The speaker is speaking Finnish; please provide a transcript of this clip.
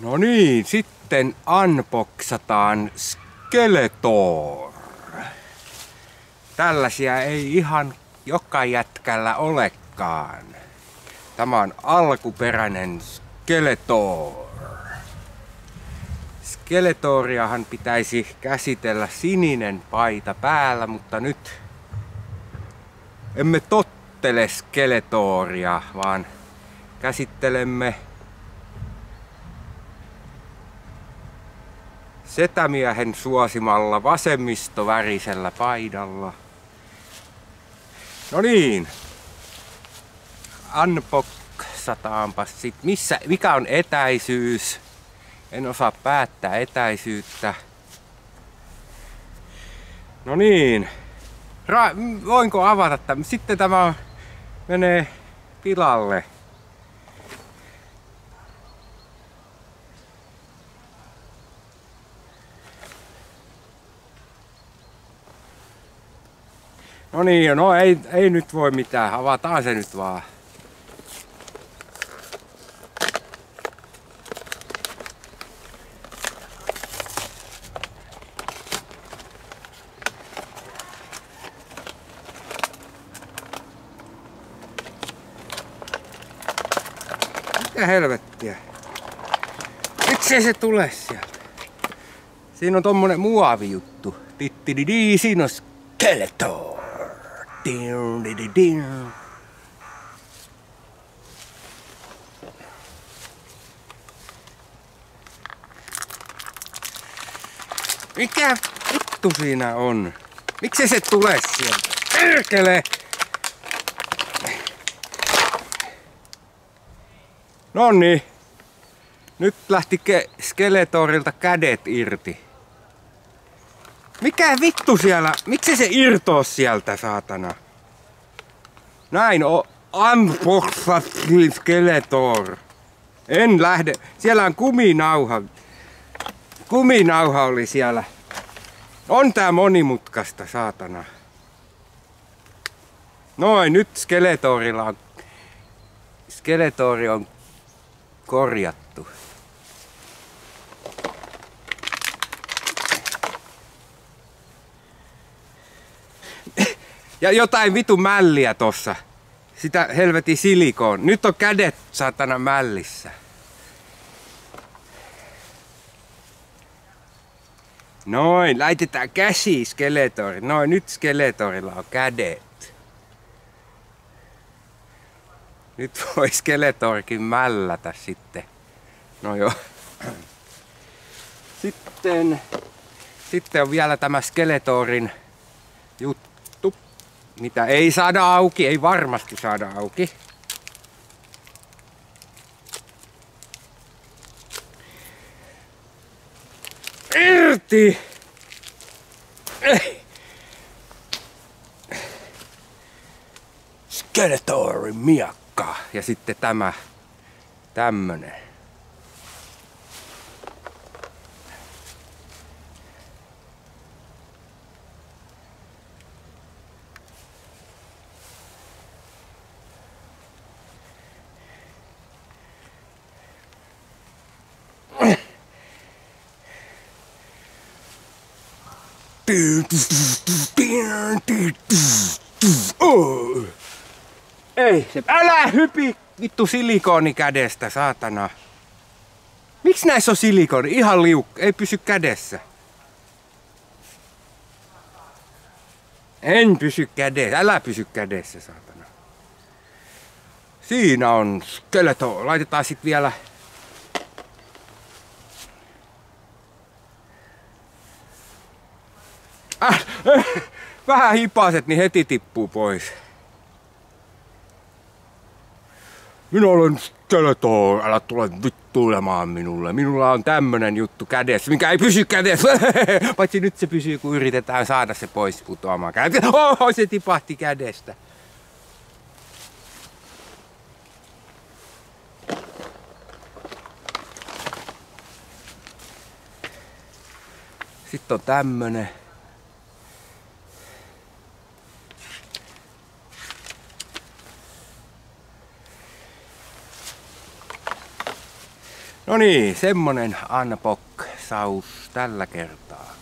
No niin, sitten unboxataan Skeletor. Tällaisia ei ihan joka jätkällä olekaan. Tämä on alkuperäinen Skeletor. Skeletoriahan pitäisi käsitellä sininen paita päällä, mutta nyt emme tottele Skeletoria, vaan käsittelemme setämiehen suosimalla vasemmistovärisellä paidalla. No niin, unboxataanpa sit. Missä, mikä on etäisyys? En osaa päättää etäisyyttä. No niin. Ra- voinko avata tämän? Sitten tämä menee pilalle. No niin, no ei, ei nyt voi mitään. Avataan se nyt vaan. Mitä helvettiä? Miksei se tule sieltä? Siinä on tommonen muovijuttu. Tittididi, siinä on Skeletor. Mikä vittu siinä on? Miksi se tulee sieltä? Perkele! Nonni. Nyt lähti ke- Skeletorilta kädet irti. Mikä vittu siellä? Miksi se irtoo sieltä, saatana? Näin on. Unboxattiin Skeletor. En lähde. Siellä on kuminauha. Kuminauha oli siellä. On tää monimutkaista, saatana. Noin, nyt Skeletorilla on... Skeletori on korjattu. Ja jotain vitu mälliä tossa. Sitä helvetin silikoon. Nyt on kädet satana mällissä. Noin, laitetaan käsi Skeletori. Noin, nyt Skeletorilla on kädet. Nyt voi Skeletorkin mällätä sitten. No joo. Sitten, sitten on vielä tämä Skeletorin juttu, mitä ei saada auki, ei varmasti saada auki. Irti! Skeletorin miakka. Ja sitten tämä, tämmönen. Ei, se, älä hypi vittu silikoni kädestä, saatana. Miksi näissä on silikoni? Ihan liuk, ei pysy kädessä. En pysy kädessä, älä pysy kädessä, saatana. Siinä on skeleto. Laitetaan sit vielä vähän hipaset, niin heti tippuu pois. Minä olen Skeletor, älä tule vittuilemaan minulle. Minulla on tämmönen juttu kädessä, mikä ei pysy kädessä. Paitsi nyt se pysyy, kun yritetään saada se pois putoamaan kädestä. Oho, se tipahti kädestä. Sitten on tämmönen. No niin, semmonen unbox saus tällä kertaa.